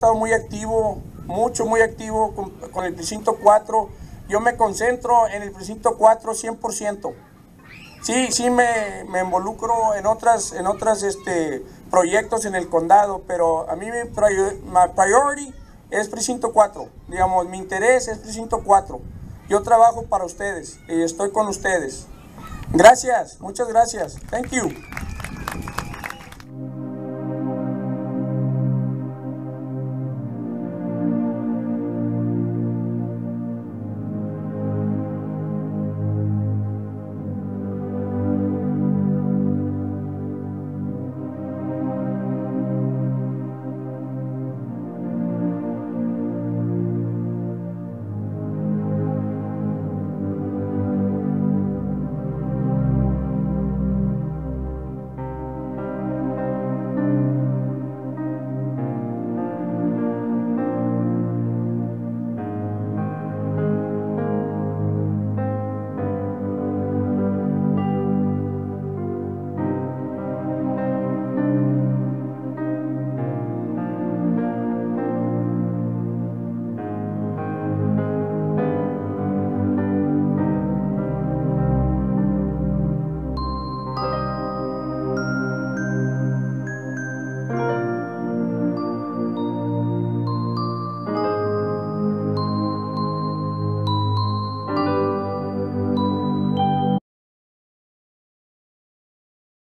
estado muy activo, mucho, muy activo con, con el precinto 4. Yo me concentro en el precinto 4 100%. Sí, sí me, me involucro en otras, en otras este, proyectos en el condado, pero a mí mi, prior- priority es precinto 4. Digamos, mi interés es precinto 4. Yo trabajo para ustedes y estoy con ustedes. Gracias, muchas gracias. Thank you.